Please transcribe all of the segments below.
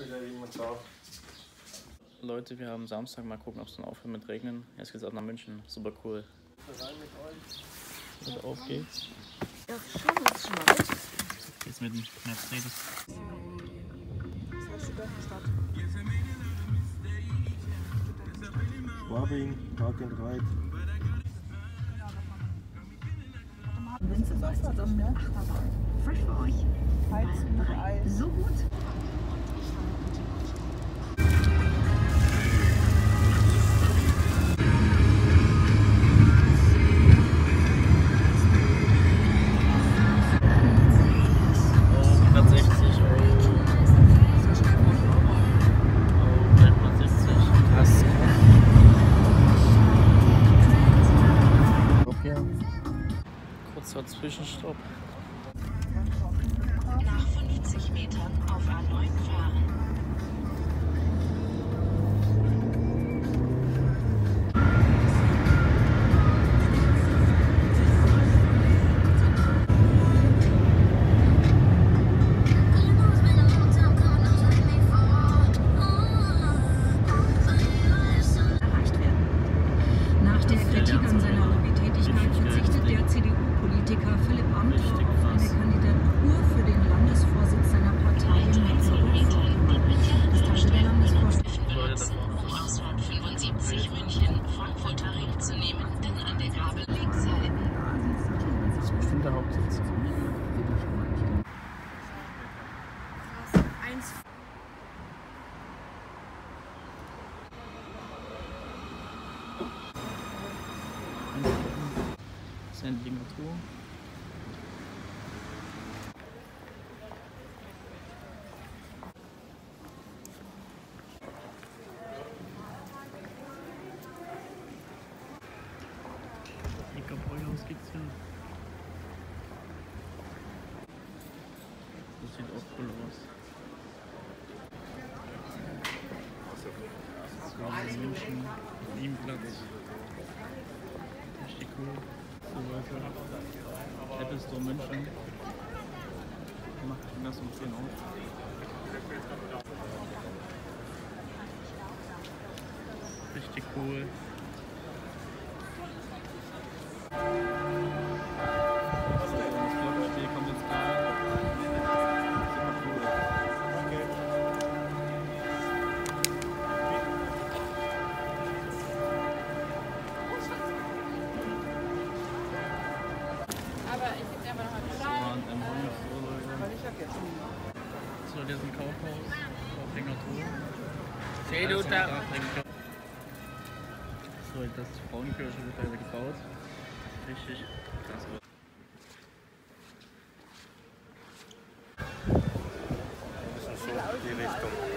wieder jemand da. Leute, wir haben Samstag, mal gucken, ob es dann aufhört mit Regnen. Jetzt geht's ab nach München, super cool. Rein mit euch. Und auf geht's. Ja, schon, das ist schon mal mit. Jetzt mit dem Mercedes. Schwabing, Park and Ride. Winzerwasser, das ne? Frisch für euch. Heizen mit Eis. So gut. Kurzer Zwischenstopp. Nach 50 Metern auf A9 fahren. CDU-Politiker Philipp Amthor auf eine Kandidatur für den Landesvorsitz seiner Partei in Mecklenburg-Vorpommern. Das teilte der Landesvorstand Leute, das um Ausfahrt 75 München Frankfurter Ring zu nehmen, denn an der Gabel links halten. das ist bestimmt der Hauptsitz. Eins. Sendlinger Tour. Dicker Bräuhaus gibt's hier. Das sieht auch cool aus. So, in München, Wienplatz. Richtig cool. Leute. Apple Store München. Macht das um 10 auf. Richtig cool. Nachdenker. So, das Frauenkirche wird gerade gebaut. Richtig krass. Das ist so die Richtung.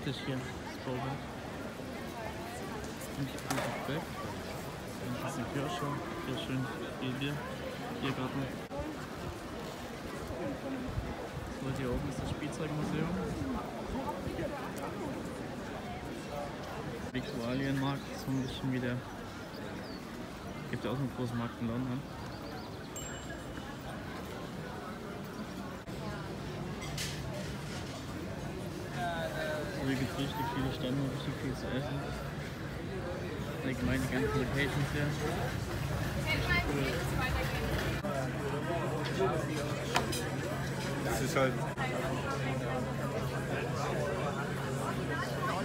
Gigantisch hier, Bauwerk. Ziemlich cooles Weg. Dann ist die Kirche. Hier schön viel Bier. Biergarten. So, hier oben ist das Spielzeugmuseum. Viktualienmarkt, so ein bisschen wie der. Gibt ja auch einen großen Markt in London. Hier gibt es richtig viele Stände, richtig viel zu essen. Allgemein die ganzen Locations hier. Das ist halt.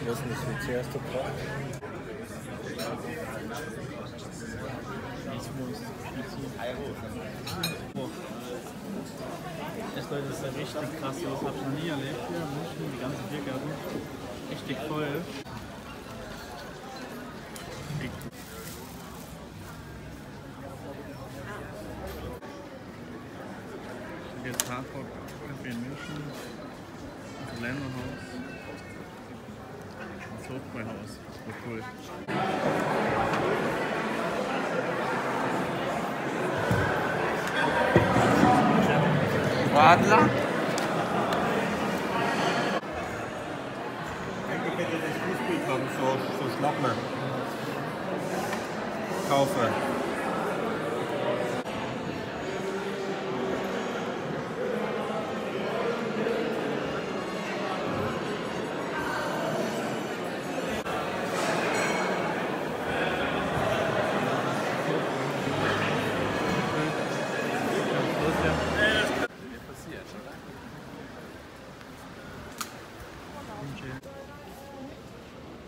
Was ist das zuerst gebracht? Niesmus, Boah. Das Leute, das ist ja richtig krass. Das habe ich noch nie erlebt hier in München. Die ganze Biergärten. Richtig voll. Ist Hardrock in München. Das Länderhaus. Das Hofbräuhaus. Cool. Radler. Was noch mehr? Kaufe.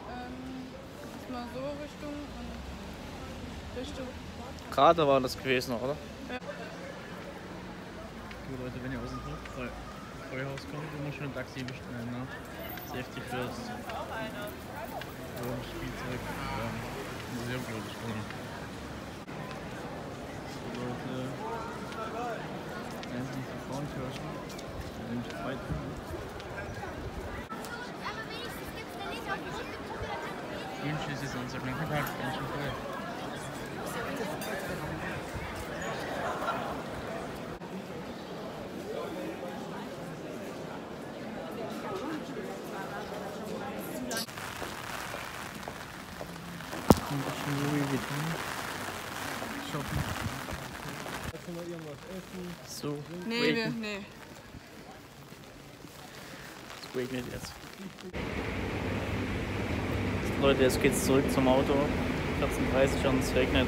Ähm, erstmal so Richtung und Richtung. Gerade war das gewesen, oder? Ja. Gut, Leute, wenn ihr aus dem Feu- Feuerhaus kommt, immer schön ein Taxi bestellen, ne? Safety first. Wohn, Spielzeug, ja. Sehr gut, ich wohne. So, Leute. Sind die Frauenkirche. Nämlich zwei voll. Ein bisschen Louis Vuitton shoppen. So, Nee, wir, regnet. nee. Es regnet jetzt. Leute, jetzt geht's zurück zum Auto. 14.30 Uhr und es regnet.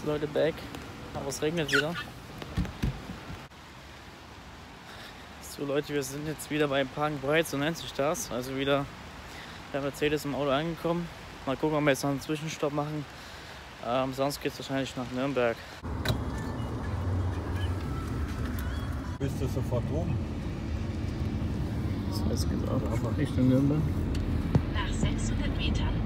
So Leute, back. Aber es regnet wieder. So Leute, wir sind jetzt wieder beim Parken bereit, so nennt sich das. Also wieder der Mercedes im Auto angekommen. Mal gucken, ob wir jetzt noch einen Zwischenstopp machen. Ähm, sonst geht es wahrscheinlich nach Nürnberg. Bist du sofort oben? Das heißt, geht auch einfach Richtung Nürnberg. Nach 600 Metern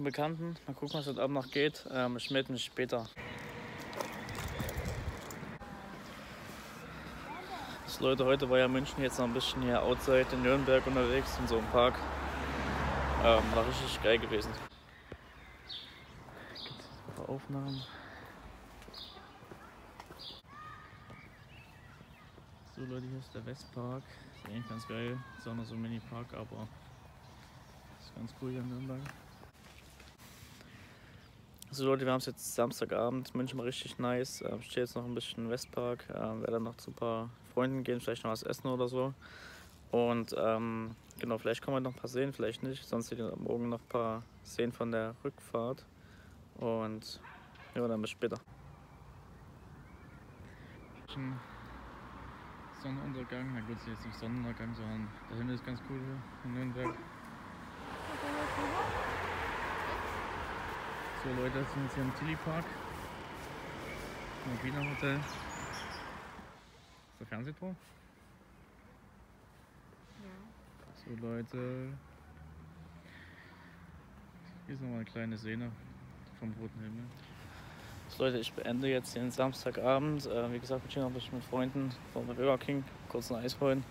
unseren Bekannten. Mal gucken, was heute Abend noch geht. Ähm, ich melde mich später. So, Leute, heute war ja München jetzt noch ein bisschen hier outside in Nürnberg unterwegs in so einem Park. Ähm, war richtig geil gewesen. Gibt's ein paar Aufnahmen. So Leute, hier ist der Westpark. Ist eigentlich ganz geil. Ist auch noch so ein Mini-Park, aber ist ganz cool hier in Nürnberg. So Leute, wir haben es jetzt Samstagabend, München war richtig nice. Ähm, stehe jetzt noch ein bisschen im Westpark, ähm, werde dann noch zu ein paar Freunden gehen, vielleicht noch was essen oder so. Und ähm, genau, vielleicht kommen wir noch ein paar sehen, vielleicht nicht. Sonst seht ihr morgen noch ein paar Szenen von der Rückfahrt. Und ja, dann bis später. Sonnenuntergang, na gut, ist jetzt nicht Sonnenuntergang, sondern der Himmel ist ganz cool hier in Nürnberg. So Leute, jetzt sind wir jetzt hier im Tilly Park. Im Wiener Hotel. Ist der Fernsehturm? So Leute. Hier ist nochmal eine kleine Szene vom roten Himmel. So Leute, ich beende jetzt den Samstagabend. Äh, wie gesagt, ich bin noch ein bisschen mit Freunden von der Burger King, kurz ein Eis holen.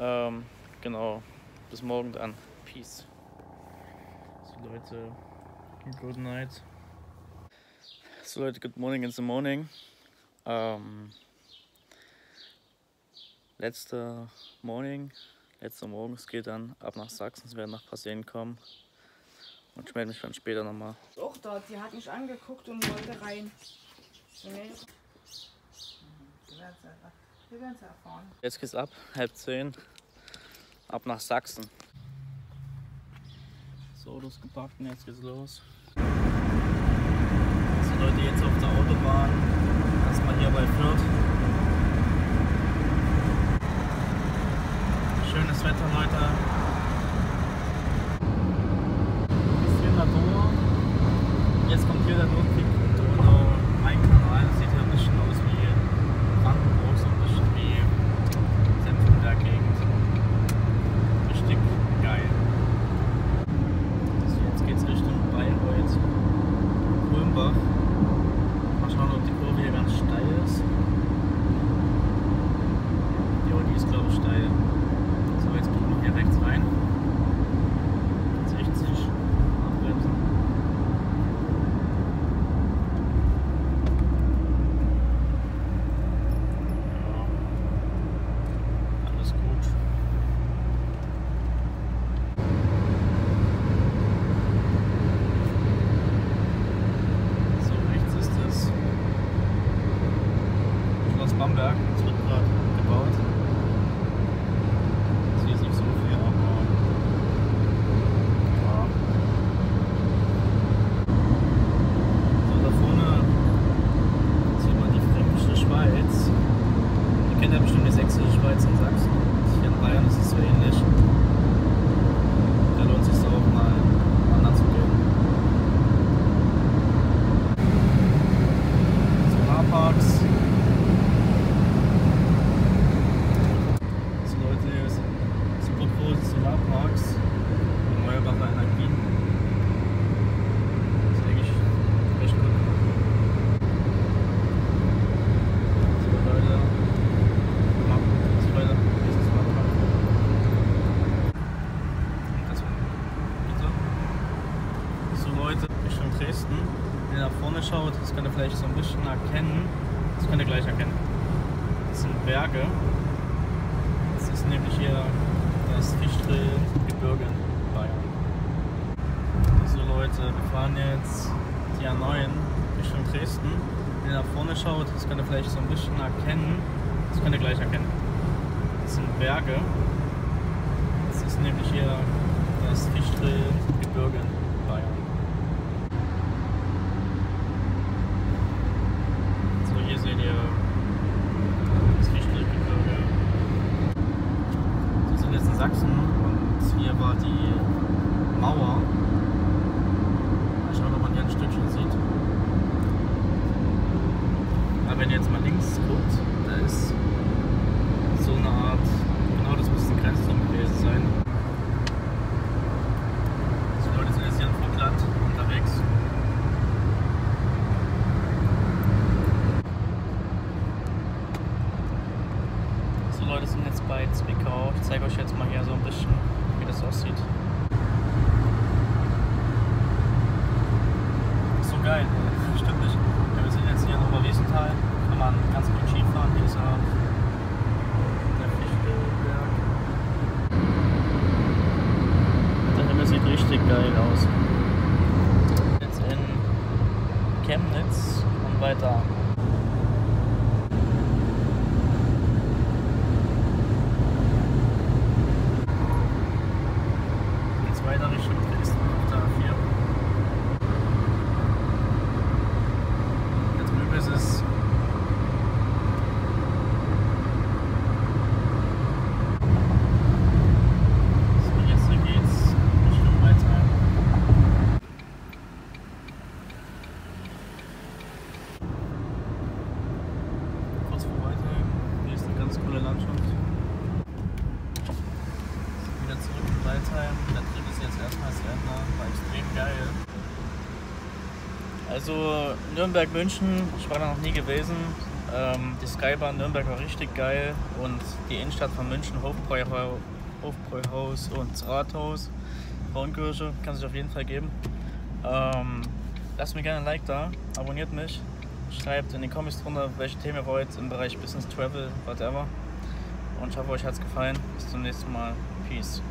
Ähm, genau, bis morgen dann. Peace. So Leute, good night. So Leute, good morning in the morning. Ähm, letzter Morning, letzter Morgen, es geht dann ab nach Sachsen, es werden nach Passen kommen. Und ich melde mich dann später nochmal. auch dort. Sie hat mich angeguckt und wollte rein. Nee. Wir werden es erfahren. Jetzt geht's ab, halb zehn, ab nach Sachsen. So, Autos gepackt und jetzt geht's los. Leute, jetzt auf der Autobahn, erstmal hier bei Fürth. Schönes Wetter, Leute. Bamberg. Richtung Dresden. Wenn ihr nach vorne schaut, das könnt ihr vielleicht so ein bisschen erkennen. Das könnt ihr gleich erkennen. Das sind Berge. Das ist nämlich hier das Fichtelgebirge in Bayern. So Leute, wir fahren jetzt die A9 Richtung Dresden. Wenn ihr nach vorne schaut, das könnt ihr vielleicht so ein bisschen erkennen. Das könnt ihr gleich erkennen. Das sind Berge. Also Nürnberg, München, ich war da noch nie gewesen. Ähm, die Skybahn Nürnberg war richtig geil und die Innenstadt von München, Hofbräuhaus, und Rathaus, Frauenkirche, kann sich auf jeden Fall geben. Ähm, lasst mir gerne ein Like da, abonniert mich, schreibt in die Comments drunter, welche Themen ihr wollt im Bereich Business, Travel, whatever. Und ich hoffe, euch hat es gefallen. Bis zum nächsten Mal. Peace.